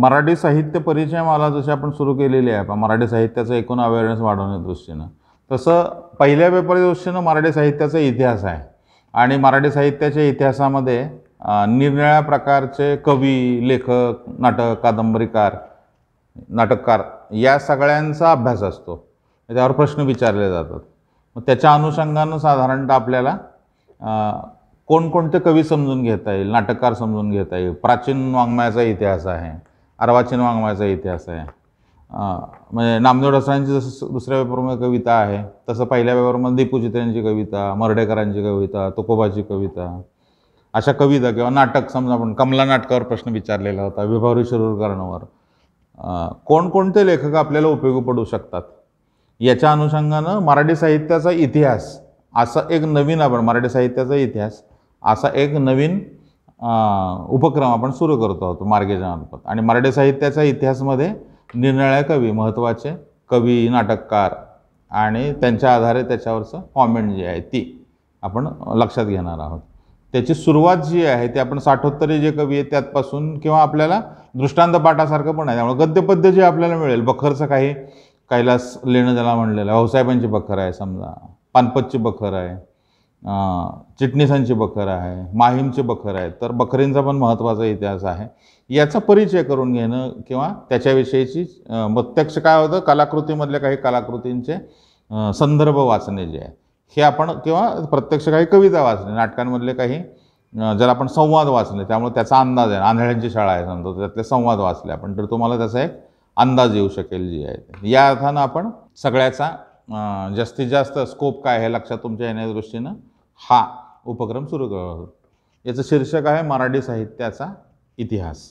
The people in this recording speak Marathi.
मराठी साहित्य परिचय मला जशी आपण सुरू केलेली आहे आपण मराठी साहित्याचं एकूण अवेअरनेस वाढवण्याच्या दृष्टीनं. तसं पहिल्या पेपरच्या दृष्टीनं मराठी साहित्याचा इतिहास आहे. आणि मराठी साहित्याच्या इतिहासामध्ये निरनिळ्या प्रकारचे कवी लेखक नाटक कादंबरीकार नाटककार या सगळ्यांचा अभ्यास असतो. त्यावर प्रश्न विचारले जातात. मग त्याच्या अनुषंगानं साधारणतः आपल्याला कोणकोणते कवी समजून घेता येईल नाटककार समजून घेता येईल प्राचीन वाङ्मयाचा इतिहास आहे. अर्वाचीन वाङ्मयाचा इतिहास आहे. म्हणजे नामदेव डसरांची जसं दुसऱ्या पेपरमध्ये कविता आहे तसं पहिल्या पेपरमध्ये दीपू चित्र्यांची कविता मर्डेकरांची कविता तुकोबाची कविता अशा कविता किंवा नाटक समजा आपण कमला नाटकावर प्रश्न विचारलेला होता विभावरी शिरूरकरांवर कोणकोणते लेखक आपल्याला उपयोगी पडू शकतात? याच्या अनुषंगानं मराठी साहित्याचा इतिहास असा एक नवीन आपण मराठी साहित्याचा इतिहास असा एक नवीन उपक्रम आपण सुरू करतो आहोत मार्गेजनामार्फत. आणि मराठी साहित्याच्या इतिहासमध्ये निरनिळ्या कवी महत्त्वाचे कवी नाटककार आणि त्यांच्या आधारे त्याच्यावरचं कॉमेंट जी आहे ती आपण लक्षात घेणार आहोत. त्याची सुरुवात जी आहे ती आपण साठोत्तरी जे कवी आहेत त्यातपासून किंवा आपल्याला दृष्टांत पाठासारखं पण आहे. त्यामुळे गद्यपद्य जे आपल्याला मिळेल बखरचं काही कैलास लेणं ज्याला म्हणलेलं आहे भाऊसाहेबांची बखर आहे समजा पानपतची बखर आहे चिटणीसांची बखर आहे माहीमचे बखर आहेत तर बखरींचा पण महत्त्वाचा इतिहास आहे. याचा परिचय करून घेणं किंवा त्याच्याविषयीची प्रत्यक्ष काय होतं कलाकृतीमधल्या काही कलाकृतींचे संदर्भ वाचणे जे आहे हे आपण किंवा प्रत्यक्ष काही कविता वाचणे नाटकांमधले काही जर ज्याला आपण संवाद वाचले त्यामुळे त्याचा अंदाज आहे. आंधळ्यांची शाळा आहे समजा त्यातले संवाद वाचले आपण तर तुम्हाला त्याचा एक अंदाज येऊ शकेल जी आहे. या अर्थानं आपण सगळ्याचा जास्तीत जास्त स्कोप काय आहे लक्षात तुमच्या येण्याच्या दृष्टीनं? हा उपक्रम सुरू करतो याचं शीर्षक आहे मराठी साहित्याचा इतिहास.